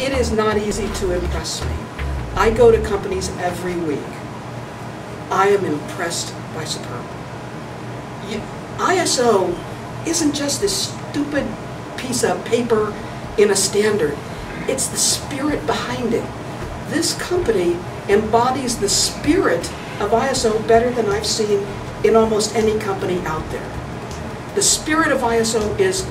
it is not easy to impress me. I go to companies every week. I am impressed by Superb. ISO isn't just this stupid piece of paper in a standard. It's the spirit behind it. This company embodies the spirit of ISO better than I've seen in almost any company out there. The spirit of ISO is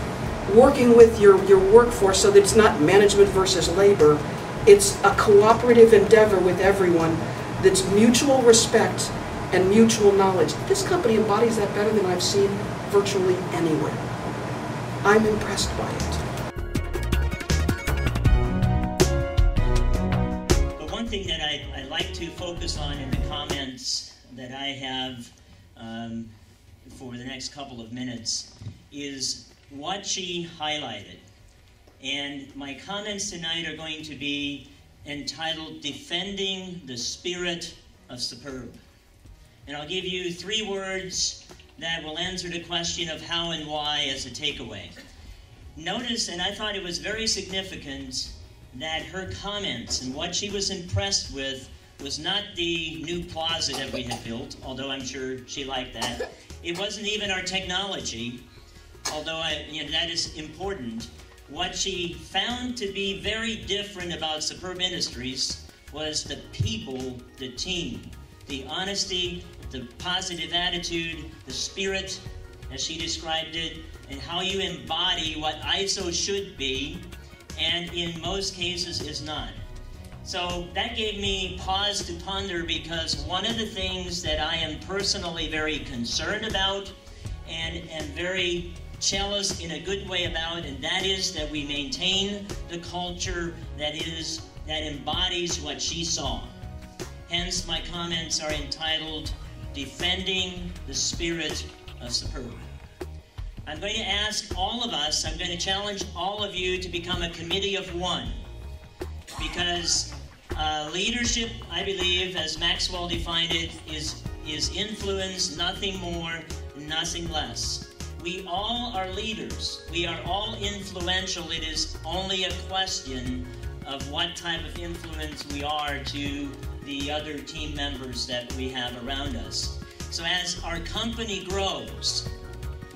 working with your, your workforce so that it's not management versus labor. It's a cooperative endeavor with everyone that's mutual respect and mutual knowledge. This company embodies that better than I've seen virtually anywhere. I'm impressed by it. But one thing that I, I like to focus on in the comments that I have um, for the next couple of minutes is what she highlighted. And my comments tonight are going to be entitled Defending the Spirit of Superb. And I'll give you three words that will answer the question of how and why as a takeaway. Notice, and I thought it was very significant, that her comments and what she was impressed with was not the new plaza that we had built, although I'm sure she liked that. It wasn't even our technology, although I, you know, that is important. What she found to be very different about Superb Industries was the people, the team, the honesty, the positive attitude, the spirit, as she described it, and how you embody what ISO should be, and in most cases is not. So that gave me pause to ponder because one of the things that I am personally very concerned about and am very jealous in a good way about, and that is that we maintain the culture that is that embodies what she saw. Hence, my comments are entitled Defending the Spirit of Superb. I'm going to ask all of us, I'm going to challenge all of you to become a committee of one. Because uh, leadership, I believe, as Maxwell defined it, is, is influence, nothing more, nothing less. We all are leaders. We are all influential. It is only a question of what type of influence we are to the other team members that we have around us. So as our company grows,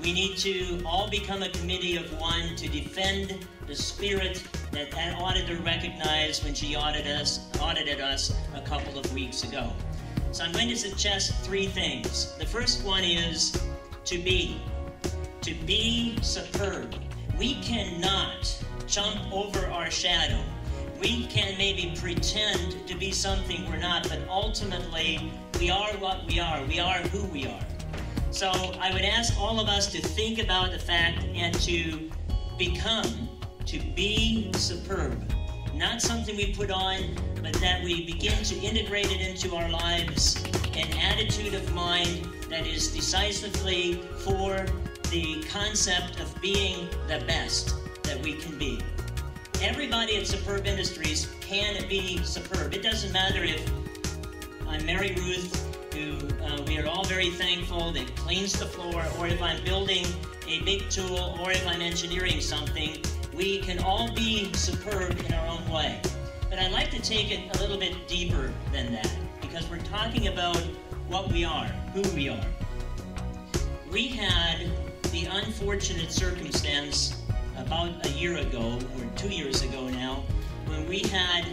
we need to all become a committee of one to defend the spirit that that auditor recognized when she audited us, audited us a couple of weeks ago. So I'm going to suggest three things. The first one is to be. To be superb. We cannot jump over our shadow we can maybe pretend to be something we're not, but ultimately, we are what we are. We are who we are. So I would ask all of us to think about the fact and to become, to be superb. Not something we put on, but that we begin to integrate it into our lives. An attitude of mind that is decisively for the concept of being the best that we can be everybody at Superb Industries can be superb. It doesn't matter if I'm Mary Ruth, who uh, we are all very thankful that cleans the floor, or if I'm building a big tool, or if I'm engineering something, we can all be superb in our own way. But I'd like to take it a little bit deeper than that, because we're talking about what we are, who we are. We had the unfortunate circumstance about a year ago, or two years ago now, when we had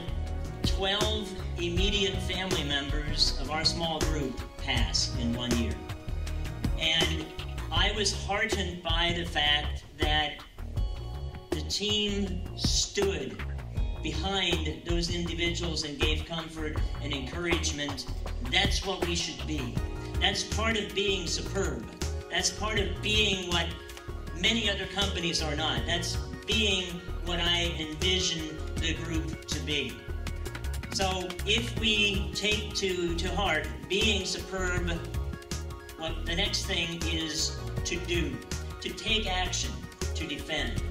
12 immediate family members of our small group pass in one year. And I was heartened by the fact that the team stood behind those individuals and gave comfort and encouragement. That's what we should be. That's part of being superb. That's part of being what many other companies are not. That's being what I envision the group to be. So if we take to, to heart being superb, what the next thing is to do, to take action, to defend.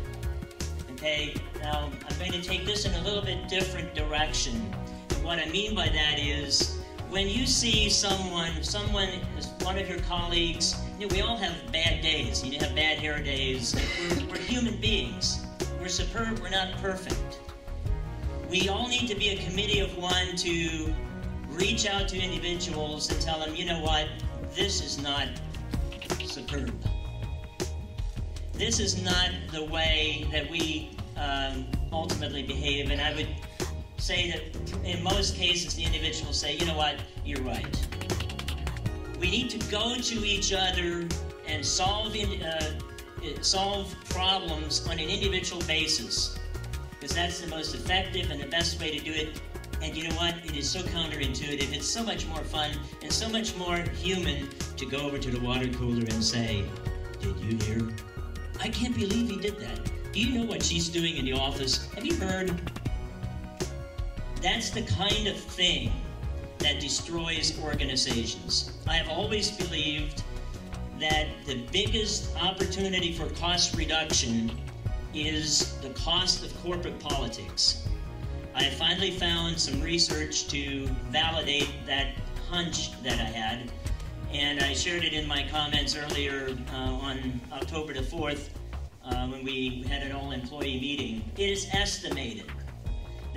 Okay, now I'm going to take this in a little bit different direction. And what I mean by that is when you see someone, someone, one of your colleagues, you know, we all have bad days. You have bad hair days. We're, we're human beings. We're superb. We're not perfect. we all need to be a committee of one to reach out to individuals and tell them, you know what, this is not superb. This is not the way that we um, ultimately behave, and I would say that in most cases the individual will say, you know what, you're right. We need to go to each other and solve in, uh, solve problems on an individual basis because that's the most effective and the best way to do it. And you know what? It is so counterintuitive. It's so much more fun and so much more human to go over to the water cooler and say, Did you hear? I can't believe he did that. Do you know what she's doing in the office? Have you heard? That's the kind of thing that destroys organizations. I have always believed that the biggest opportunity for cost reduction is the cost of corporate politics. I finally found some research to validate that hunch that I had, and I shared it in my comments earlier uh, on October the 4th uh, when we had an all employee meeting. It is estimated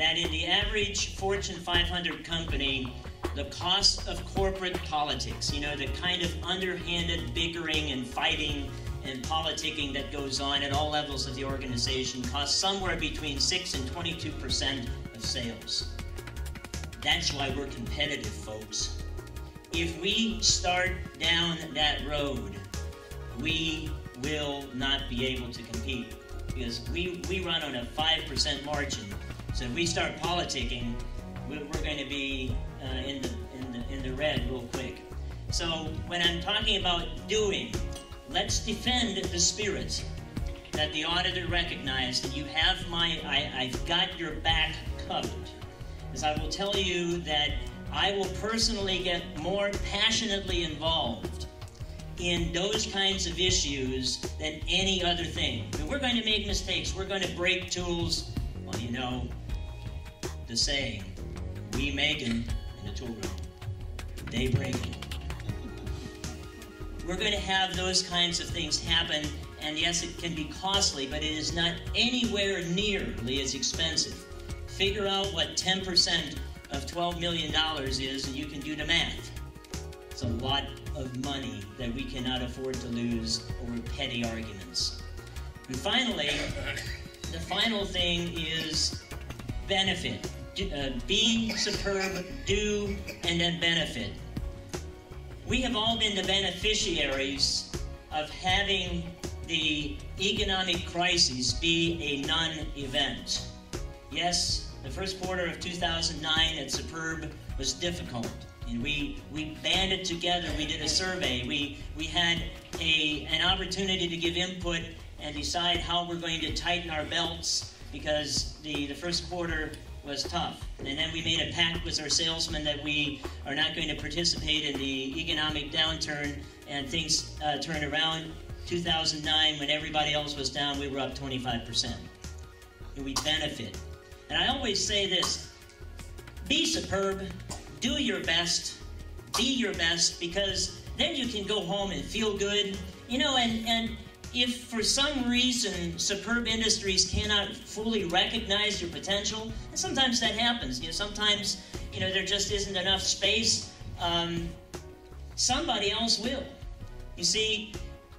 that in the average Fortune 500 company, the cost of corporate politics, you know, the kind of underhanded bickering and fighting and politicking that goes on at all levels of the organization costs somewhere between 6 and 22 percent of sales. That's why we're competitive, folks. If we start down that road, we will not be able to compete because we, we run on a 5% margin. So if we start politicking, we're, we're going to be uh, in, the, in, the, in the red real quick. So when I'm talking about doing, let's defend the spirit that the auditor recognized that you have my I, i've got your back covered. As i will tell you that i will personally get more passionately involved in those kinds of issues than any other thing. I mean, we're going to make mistakes. We're going to break tools well you know the saying we make in the tool room they break it we're going to have those kinds of things happen. And yes, it can be costly, but it is not anywhere nearly as expensive. Figure out what 10% of $12 million is, and you can do the math. It's a lot of money that we cannot afford to lose over petty arguments. And finally, the final thing is benefit. Uh, be superb, do, and then benefit we have all been the beneficiaries of having the economic crisis be a non event. Yes, the first quarter of 2009 at Superb was difficult. And we, we banded together, we did a survey, we, we had a, an opportunity to give input and decide how we're going to tighten our belts because the, the first quarter was tough. And then we made a pact with our salesmen that we are not going to participate in the economic downturn and things uh, turned around. 2009, when everybody else was down, we were up 25%. And we benefit. And I always say this be superb, do your best, be your best, because then you can go home and feel good. You know, and, and if for some reason superb industries cannot fully recognize your potential, and sometimes that happens, you know, sometimes you know there just isn't enough space. Um, somebody else will. You see,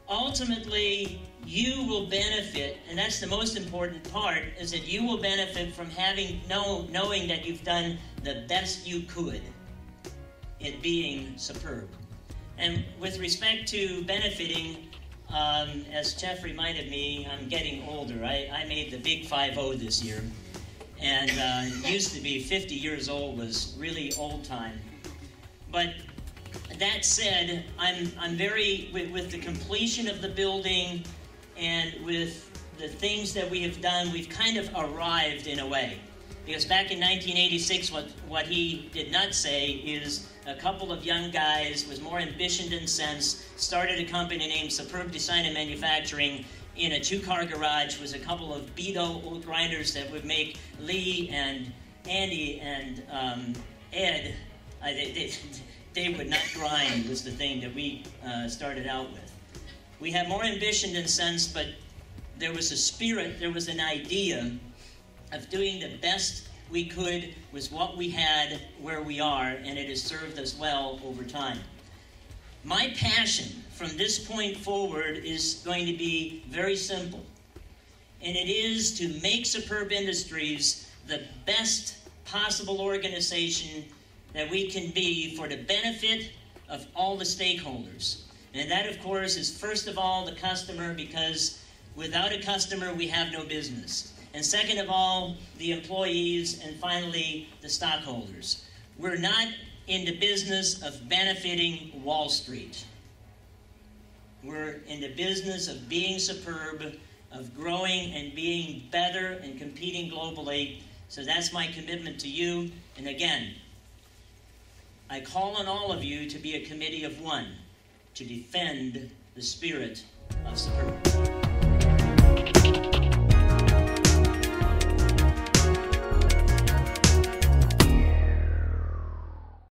ultimately you will benefit, and that's the most important part, is that you will benefit from having know, knowing that you've done the best you could in being superb. And with respect to benefiting, um, as Jeff reminded me, I'm getting older. I, I made the big 5 0 this year. And uh, used to be 50 years old was really old time. But that said, I'm, I'm very, with, with the completion of the building and with the things that we have done, we've kind of arrived in a way. Because back in 1986, what, what he did not say is a couple of young guys with more ambition than sense started a company named Superb Design and Manufacturing in a two-car garage with a couple of Beto old grinders that would make Lee and Andy and um, Ed, uh, they, they, they, would not grind was the thing that we uh, started out with. We had more ambition than sense, but there was a spirit, there was an idea of doing the best we could with what we had where we are, and it has served us well over time. My passion from this point forward is going to be very simple, and it is to make Superb Industries the best possible organization that we can be for the benefit of all the stakeholders. And that, of course, is first of all the customer, because without a customer, we have no business. And second of all, the employees, and finally, the stockholders. We're not in the business of benefiting Wall Street. We're in the business of being superb, of growing and being better and competing globally. So that's my commitment to you. And again, I call on all of you to be a committee of one to defend the spirit of superb.